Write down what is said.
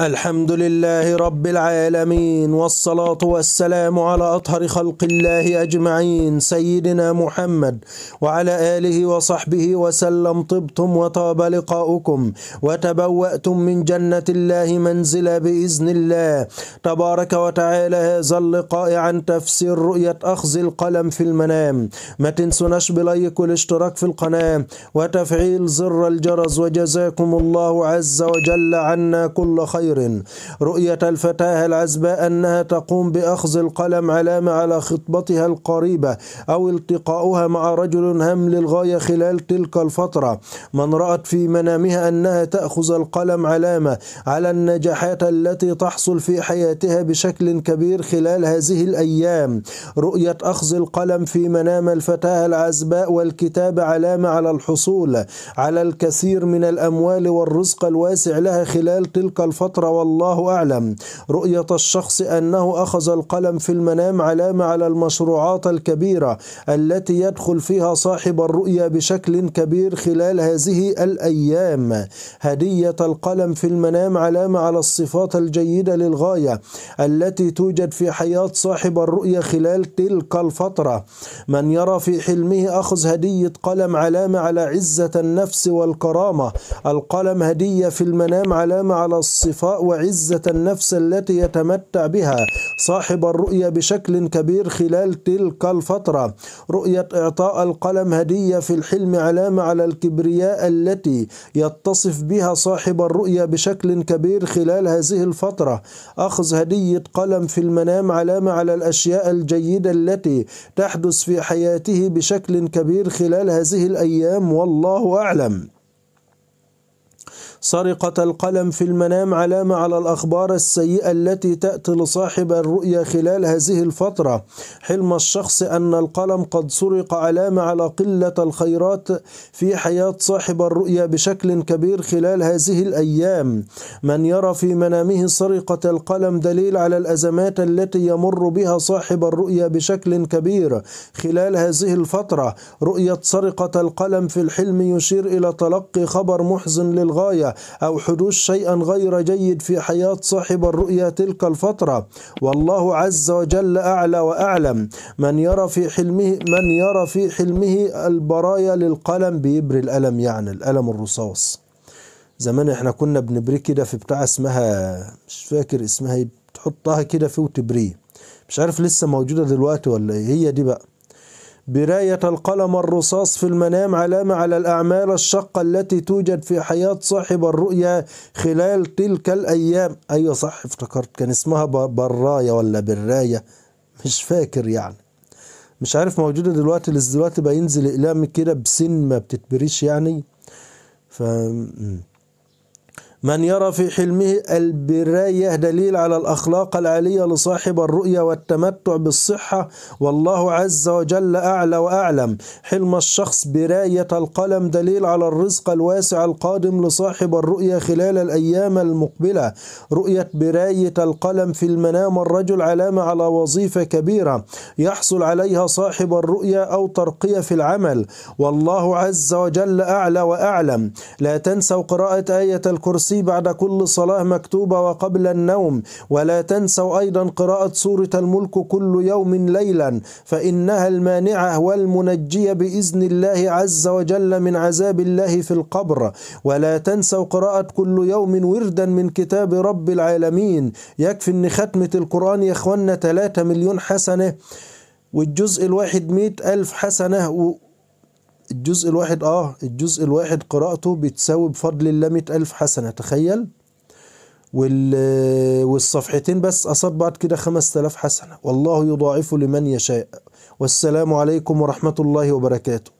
الحمد لله رب العالمين والصلاة والسلام على أطهر خلق الله أجمعين سيدنا محمد وعلى آله وصحبه وسلم طبتم وطاب لقاؤكم وتبوأتم من جنة الله منزلا بإذن الله. تبارك وتعالى هذا اللقاء عن تفسير رؤية أخذ القلم في المنام. ما تنسوناش بلايك والاشتراك في القناة وتفعيل زر الجرس. وجزاكم الله عز وجل عنا كل خير. خير. رؤية الفتاة العزباء أنها تقوم بأخذ القلم علامة على خطبتها القريبة أو التقاؤها مع رجل هم للغاية خلال تلك الفترة. من رأت في منامها أنها تأخذ القلم علامة على النجاحات التي تحصل في حياتها بشكل كبير خلال هذه الأيام. رؤية أخذ القلم في منام الفتاة العزباء والكتاب علامة على الحصول على الكثير من الأموال والرزق الواسع لها خلال تلك الفترة. والله أعلم. رؤية الشخص أنه أخذ القلم في المنام علامة على المشروعات الكبيرة التي يدخل فيها صاحب الرؤيا بشكل كبير خلال هذه الأيام. هدية القلم في المنام علامة على الصفات الجيدة للغاية التي توجد في حياة صاحب الرؤيا خلال تلك الفترة. من يرى في حلمه أخذ هدية قلم علامة على عزة النفس والكرامة. القلم هدية في المنام علامة على الصفات وعزة النفس التي يتمتع بها. صاحب الرؤيا بشكل كبير خلال تلك الفترة. رؤية إعطاء القلم هدية في الحلم علامة على الكبرياء التي يتصف بها صاحب الرؤيا بشكل كبير خلال هذه الفترة. أخذ هدية قلم في المنام علامة على الأشياء الجيدة التي تحدث في حياته بشكل كبير خلال هذه الأيام. والله أعلم. سرقة القلم في المنام علامة على الأخبار السيئة التي تأتي لصاحب الرؤيا خلال هذه الفترة. حلم الشخص أن القلم قد سرق علامة على قلة الخيرات في حياة صاحب الرؤيا بشكل كبير خلال هذه الأيام. من يرى في منامه سرقة القلم دليل على الأزمات التي يمر بها صاحب الرؤيا بشكل كبير خلال هذه الفترة. رؤية سرقة القلم في الحلم يشير إلى تلقي خبر محزن للغاية. أو حدوث شيئا غير جيد في حياة صاحب الرؤيا تلك الفترة. والله عز وجل أعلى وأعلم. من يرى في حلمه من يرى في حلمه البرايا للقلم بيبري القلم يعني القلم الرصاص. زمان إحنا كنا بنبريه كده في بتاع اسمها مش فاكر اسمها إيه تحطها كده فيه وتبريه. مش عارف لسه موجودة دلوقتي ولا إيه. هي دي بقى. براية القلم الرصاص في المنام علامة على الأعمال الشقة التي توجد في حياة صاحب الرؤيا خلال تلك الأيام. أيوة صح افتكرت كان اسمها براية ولا براية؟ مش فاكر يعني. مش عارف موجودة دلوقتي لسه دلوقتي بقى ينزل إقلام كده بسن ما بتتبريش يعني. ف من يرى في حلمه البراية دليل على الأخلاق العالية لصاحب الرؤيا والتمتع بالصحة والله عز وجل أعلى وأعلم. حلم الشخص براية القلم دليل على الرزق الواسع القادم لصاحب الرؤيا خلال الأيام المقبلة. رؤية براية القلم في المنام الرجل علامة على وظيفة كبيرة. يحصل عليها صاحب الرؤيا أو ترقية في العمل. والله عز وجل أعلى وأعلم. لا تنسوا قراءة آية الكرسي. الكرسي بعد كل صلاة مكتوبة وقبل النوم. ولا تنسوا أيضا قراءة سورة الملك كل يوم ليلا فإنها المانعة والمنجية بإذن الله عز وجل من عذاب الله في القبر. ولا تنسوا قراءة كل يوم وردا من كتاب رب العالمين. يكفي أن ختمة القرآن يا إخوانا 3 مليون حسنة والجزء الواحد مئة ألف حسنة الجزء الواحد آه الجزء الواحد قراءته بتساوي بفضل الله مئة ألف حسنة تخيل. وال... والصفحتين بس أصاب بعد كده خمس تلاف حسنة والله يضاعف لمن يشاء. والسلام عليكم ورحمة الله وبركاته.